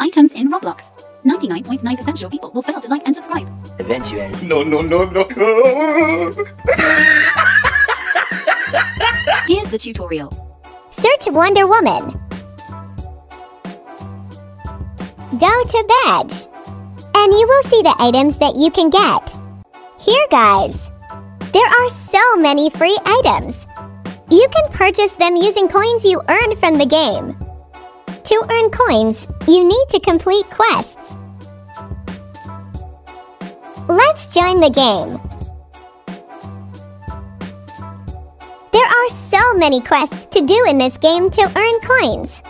items in Roblox. 99.9% sure people will fail to like and subscribe. Eventually. No, no, no, no. Here's the tutorial. Search Wonder Woman. Go to Badge. And you will see the items that you can get. Here, guys. There are so many free items. You can purchase them using coins you earn from the game. To earn coins, you need to complete quests. Let's join the game. There are so many quests to do in this game to earn coins.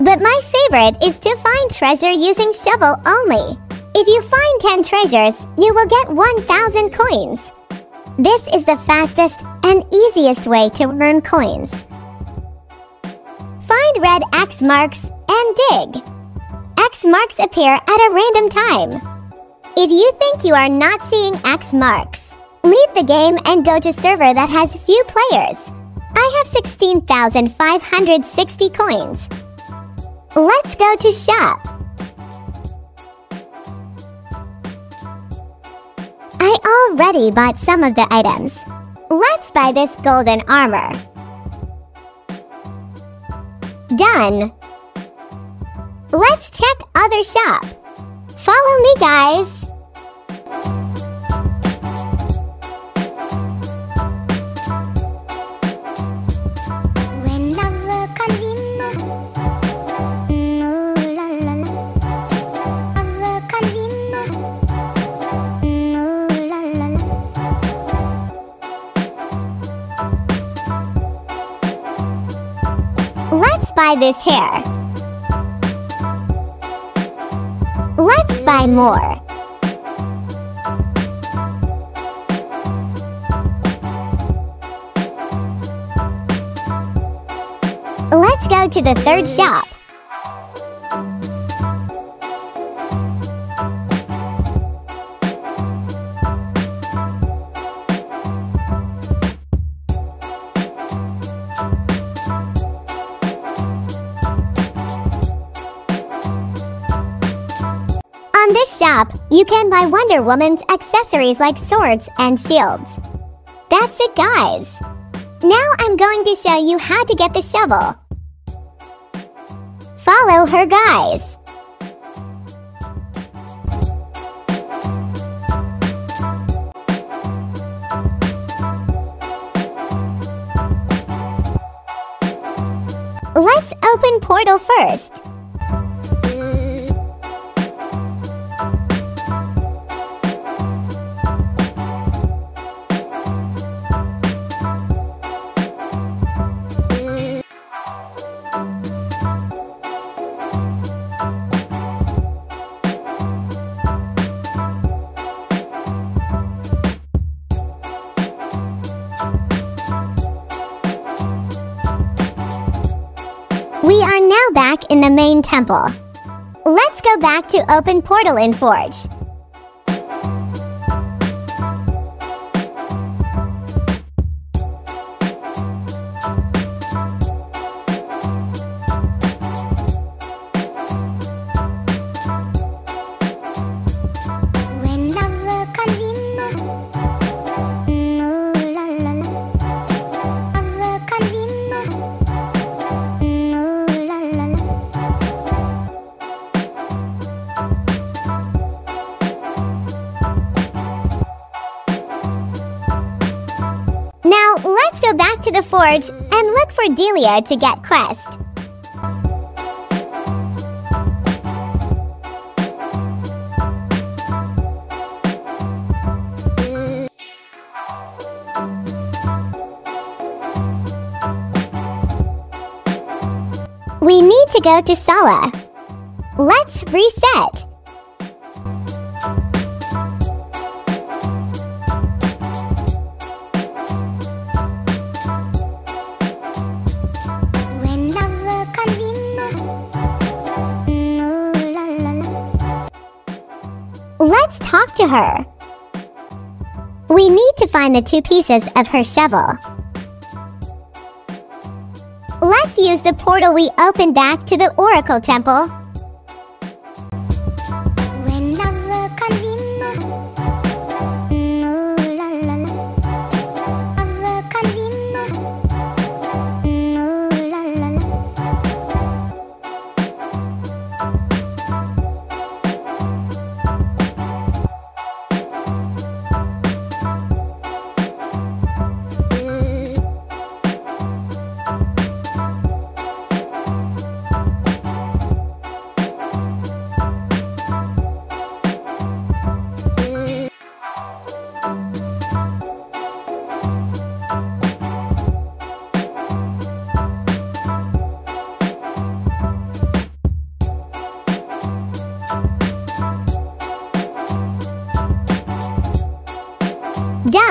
But my favorite is to find treasure using shovel only. If you find 10 treasures, you will get 1,000 coins. This is the fastest and easiest way to earn coins. Find red X marks and dig. X marks appear at a random time. If you think you are not seeing X marks, leave the game and go to server that has few players. I have 16,560 coins. Let's go to shop. I already bought some of the items. Let's buy this golden armor. Done. Let's check other shop. Follow me, guys. When love comes in, ooh la la la. Love comes in, ooh la la la. Let's buy this hair. Let's buy more. Let's go to the third shop. On this shop, you can buy Wonder Woman's accessories like swords and shields. That's it, guys. Now I'm going to show you how to get the shovel. Follow her, guys. Let's open Portal first. Main temple. Let's go back to open portal in Forge. To the forge and look for Delia to get quest. We need to go to Sala. Let's reset. Talk to her. We need to find the two pieces of her shovel. Let's use the portal we opened back to the Oracle Temple.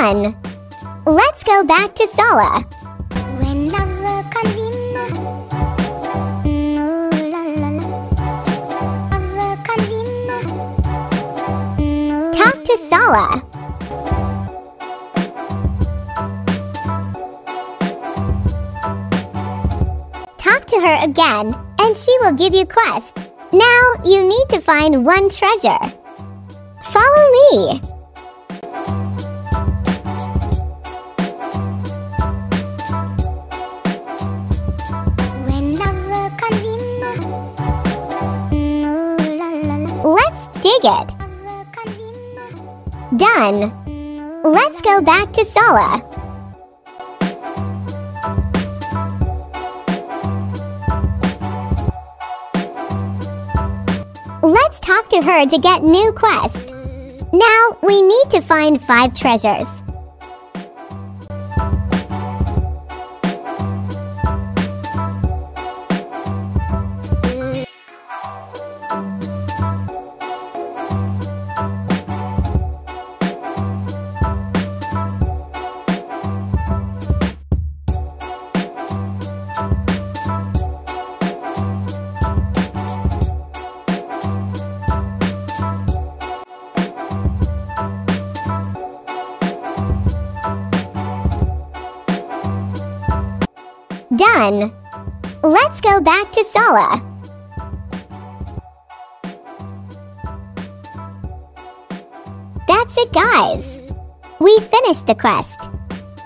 Done. Let's go back to Sala. When love comes in. Talk to Sala. Talk to her again, and she will give you quests. Now, you need to find one treasure. Follow me. It. Done. Let's go back to Sala. Let's talk to her to get new quest. Now, we need to find five treasures. Done. Let's go back to Sala. That's it, guys. We finished the quest.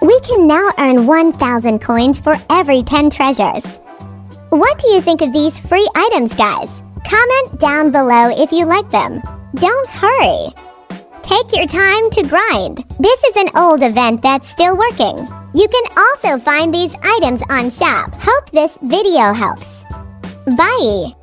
We can now earn 1,000 coins for every 10 treasures. What do you think of these free items, guys? Comment down below if you like them. Don't hurry. Take your time to grind. This is an old event that's still working. You can also find these items on shop. Hope this video helps. Bye!